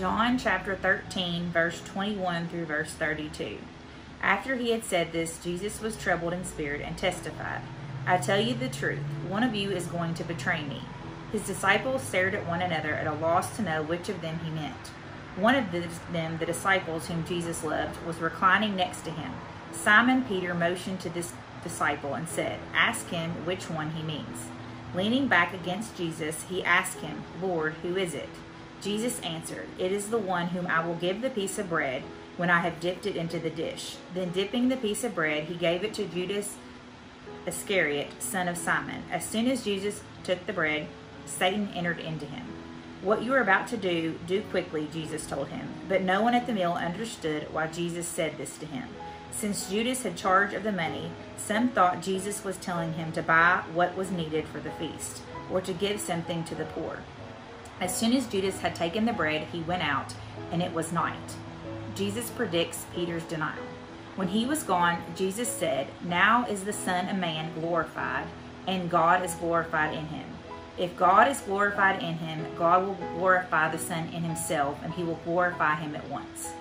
John chapter 13, verse 21 through verse 32. After he had said this, Jesus was troubled in spirit and testified, I tell you the truth, one of you is going to betray me. His disciples stared at one another at a loss to know which of them he meant. One of them, the disciples whom Jesus loved, was reclining next to him. Simon Peter motioned to this disciple and said, Ask him which one he means. Leaning back against Jesus, he asked him, Lord, who is it? Jesus answered, It is the one whom I will give the piece of bread when I have dipped it into the dish. Then, dipping the piece of bread, he gave it to Judas Iscariot, son of Simon. As soon as Jesus took the bread, Satan entered into him. What you are about to do, do quickly, Jesus told him. But no one at the meal understood why Jesus said this to him. Since Judas had charge of the money, some thought Jesus was telling him to buy what was needed for the feast, or to give something to the poor. As soon as Judas had taken the bread, he went out, and it was night. Jesus predicts Peter's denial. When he was gone, Jesus said, Now is the Son of Man glorified, and God is glorified in him. If God is glorified in him, God will glorify the Son in himself, and he will glorify him at once.